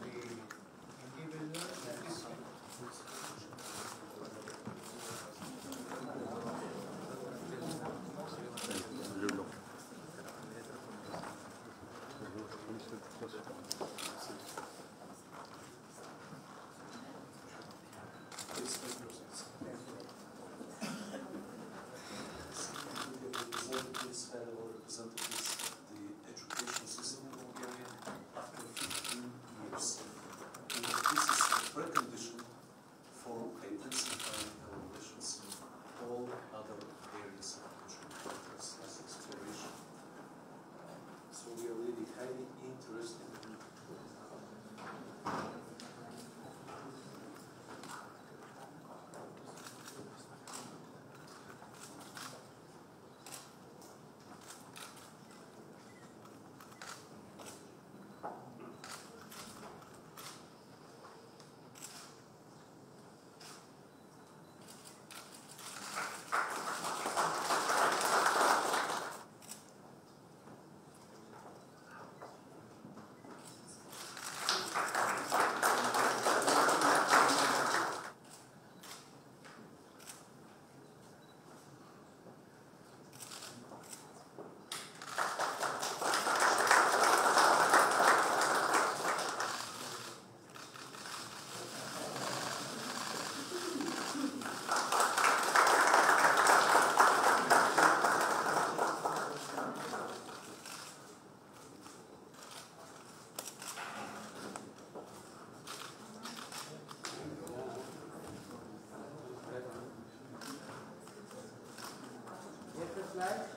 the individual satisfaction. love